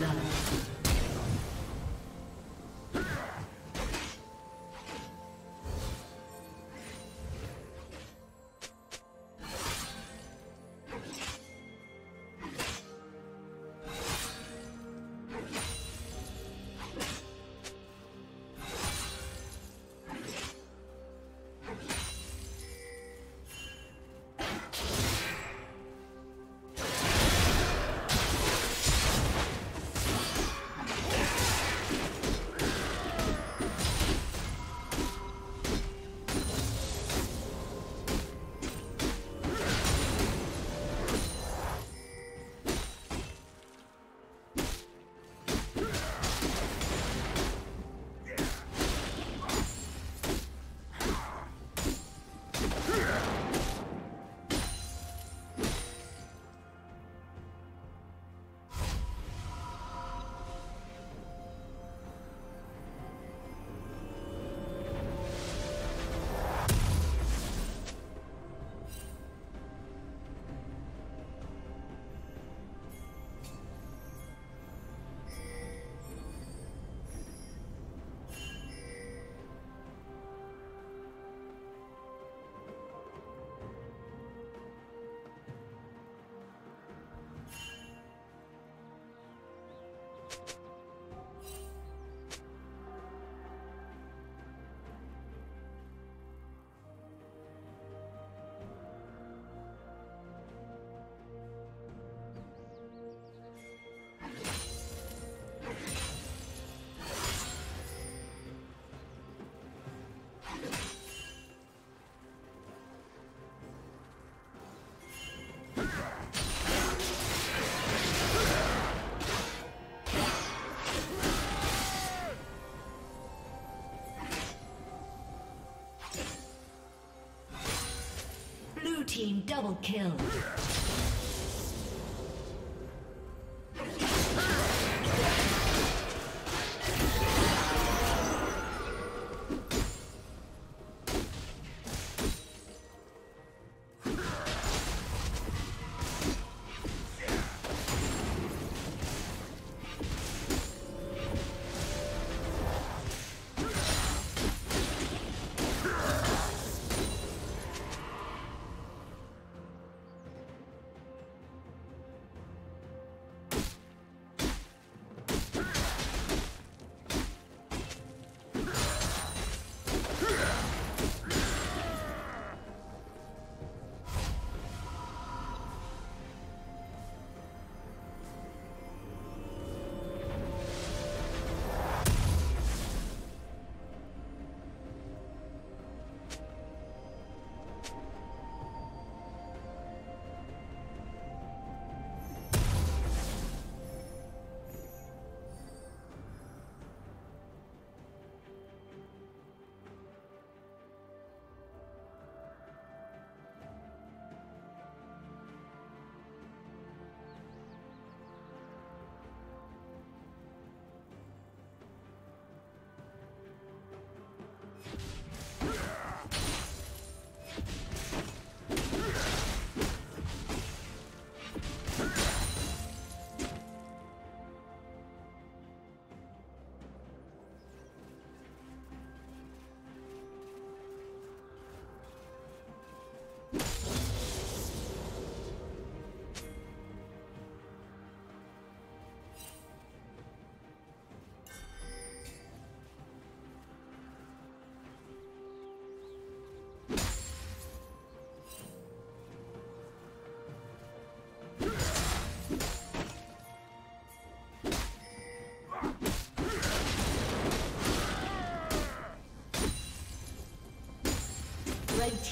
blood. Team double kill.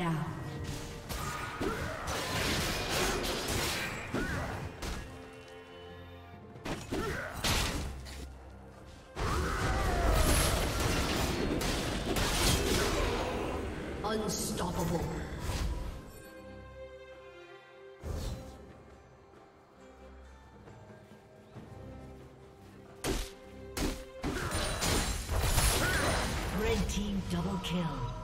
Down. Unstoppable. Red team double kill.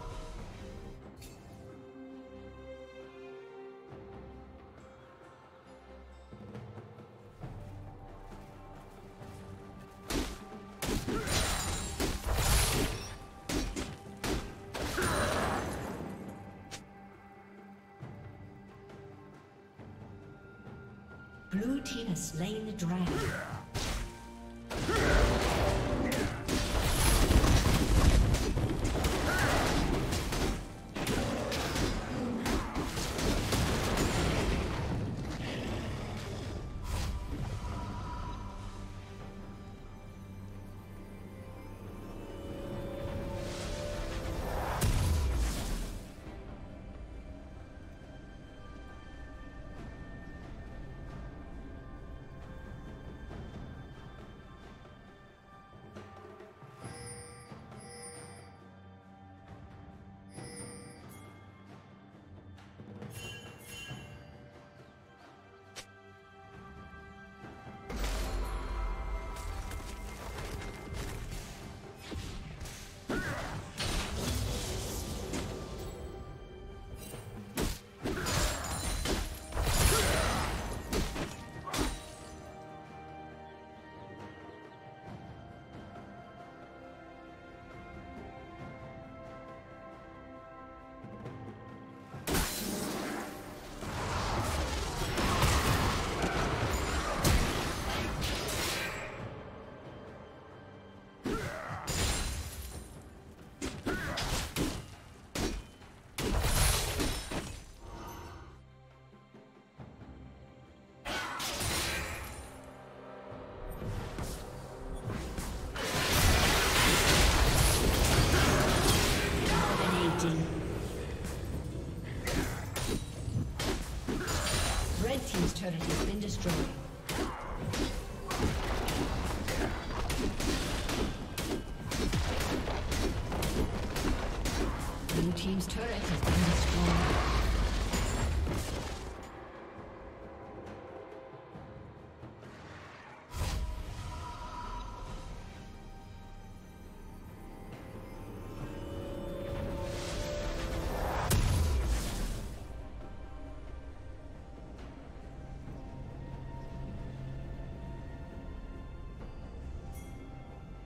Slain the dragon.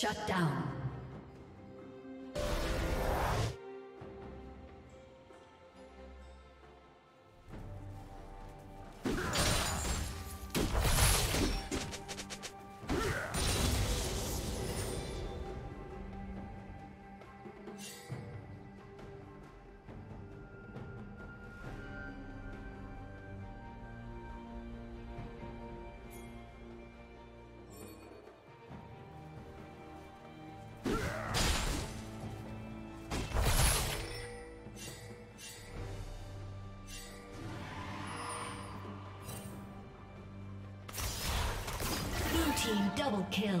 Shut down. Team double kill.